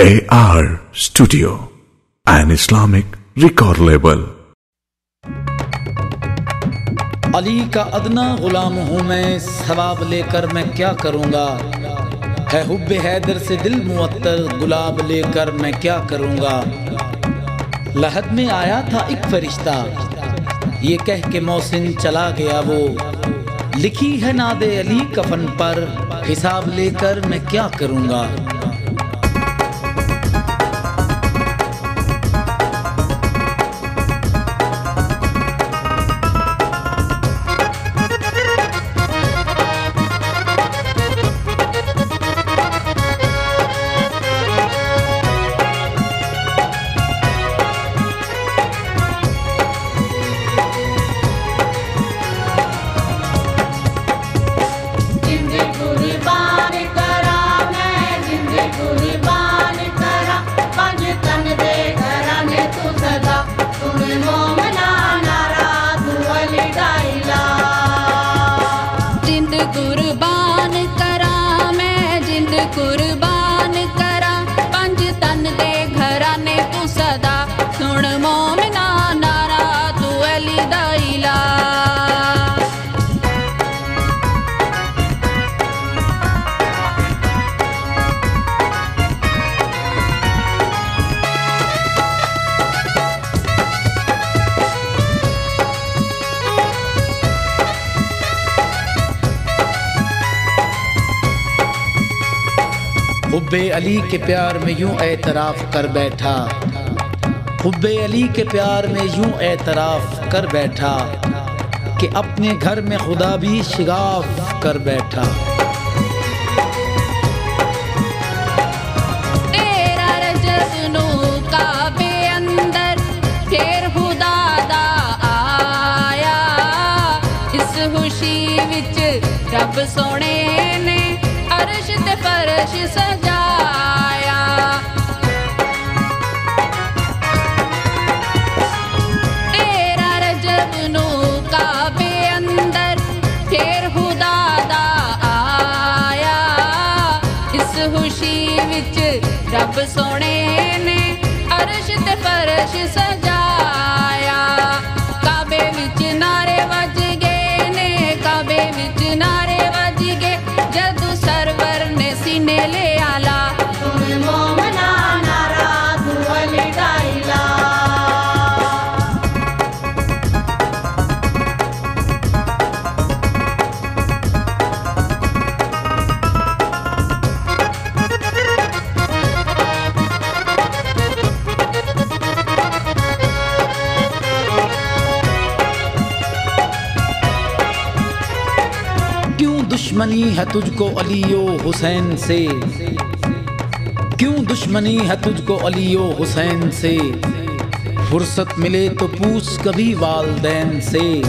AR Studio, an Islamic record label. علی کا ادنا غلام ہوں میں ثواب لے کر میں کیا کروں گا؟ ہے حب حیدر سے دل معطر گلاب لے کر میں کیا کروں گا؟ لحد میں آیا تھا ایک فرشتہ یہ کہہ کے موسن چلا گیا وہ۔ لکھی ہے ناد علی کفن پر حساب لے کر میں کیا کروں گا؟ くる場 حب علی کے پیار میں یوں اعتراف کر بیٹھا۔ حب علی کے پیار میں یوں اعتراف کر بیٹھا کہ اپنے گھر میں خدا بھی شگاف کر بیٹھا۔ تیرا اندر خدا اس خوشی وچ رب سونے نے ਤੇਰਾ ਰਜਬ ਨੂੰ ਕਾਬੇ ਅੰਦਰ ਫੇਰ ਖੁਦਾ ਦਾ ਆਇਆ। ਇਸ ਖੁਸ਼ੀ ਵਿੱਚ ਰੱਬ ਸੋਹਣੇ ਨੇ ਅਰਸ਼ ਤੇ ਫਰਸ਼ دشمنی ہے تجھ کو علی و حسین سے؟ کیوں دشمنی ہے تجھ کو علی و حسین سے؟ فرصت ملے تو پوچھ کبھی والدین سے۔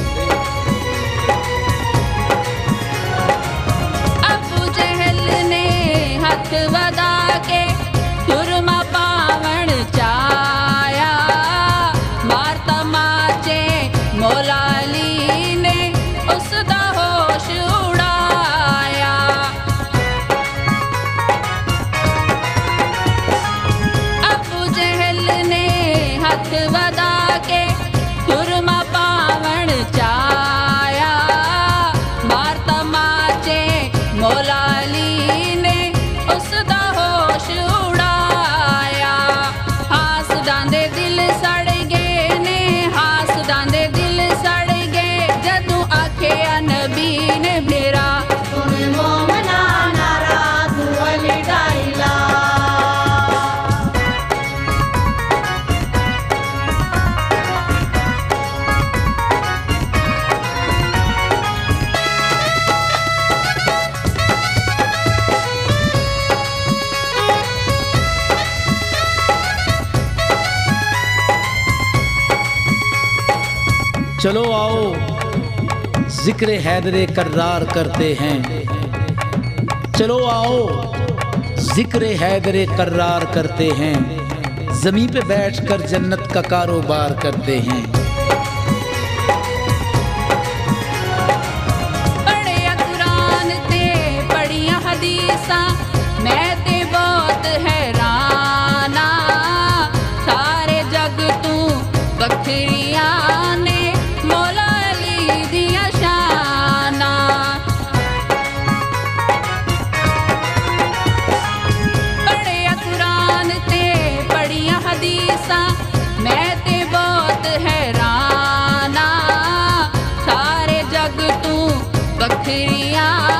چلو آؤ۔ ذکر حیدر کردار کرتے ہیں۔ چلو آؤ۔ ذکر حیدر کرار کرتے ہیں۔ زمین پہ بیٹھ کر جنت کا کاروبار کرتے ہیں۔ بہت سارے جگ تو بکریاں میں بہت سارے جگ بکریاں